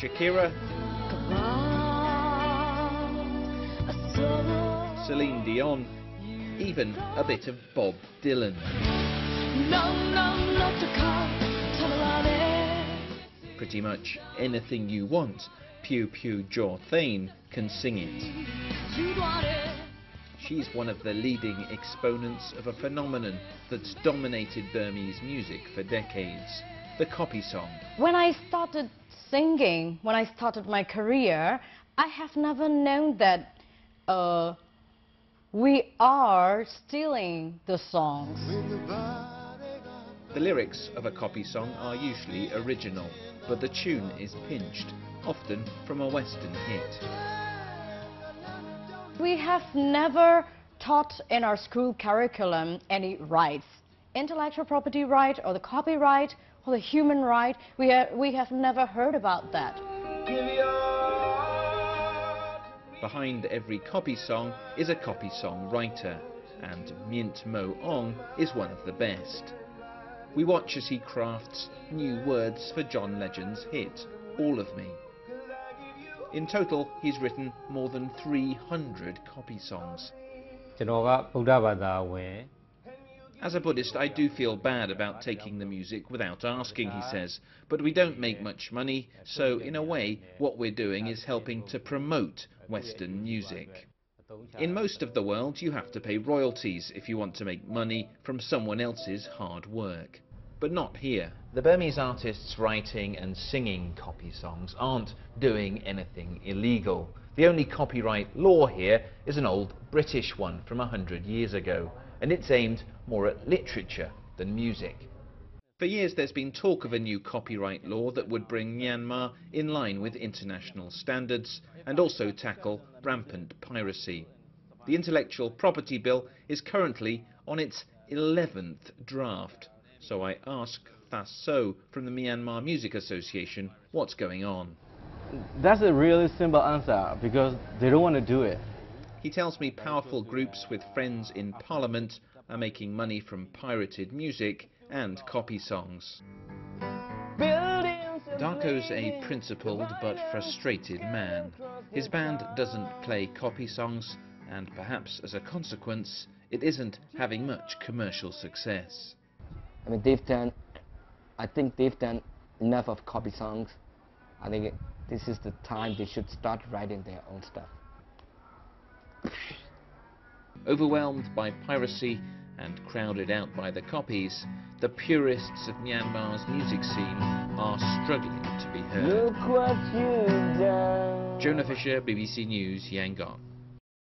Shakira, Celine Dion, even a bit of Bob Dylan. Pretty much anything you want, Phyu Phyu Kyaw Thein can sing it. She's one of the leading exponents of a phenomenon that's dominated Burmese music for decades, the copy song. When I started singing, when I started my career, I have never known that uh, we are stealing the songs. The lyrics of a copy song are usually original, but the tune is pinched, often from a Western hit. We have never taught in our school curriculum any rights. Intellectual property right or the copyright or the human right, we, ha we have never heard about that. Behind every copy song is a copy song writer, and Myint Mo Ong is one of the best. We watch as he crafts new words for John Legend's hit, All of Me. In total, he's written more than 300 copy songs. As a Buddhist, I do feel bad about taking the music without asking, he says. But we don't make much money, so in a way, what we're doing is helping to promote Western music. In most of the world, you have to pay royalties if you want to make money from someone else's hard work but not here. The Burmese artists writing and singing copy songs aren't doing anything illegal. The only copyright law here is an old British one from a hundred years ago, and it's aimed more at literature than music. For years there's been talk of a new copyright law that would bring Myanmar in line with international standards and also tackle rampant piracy. The intellectual property bill is currently on its 11th draft. So I asked Thas So from the Myanmar Music Association what's going on. That's a really simple answer because they don't want to do it. He tells me powerful groups with friends in parliament are making money from pirated music and copy songs. Darko's a principled but frustrated man. His band doesn't play copy songs and perhaps as a consequence it isn't having much commercial success. I mean, they've done, I think they've done enough of copy songs. I think this is the time they should start writing their own stuff. Overwhelmed by piracy and crowded out by the copies, the purists of Myanmar's music scene are struggling to be heard. Look what you've done. Jonah Fisher, BBC News, Yangon.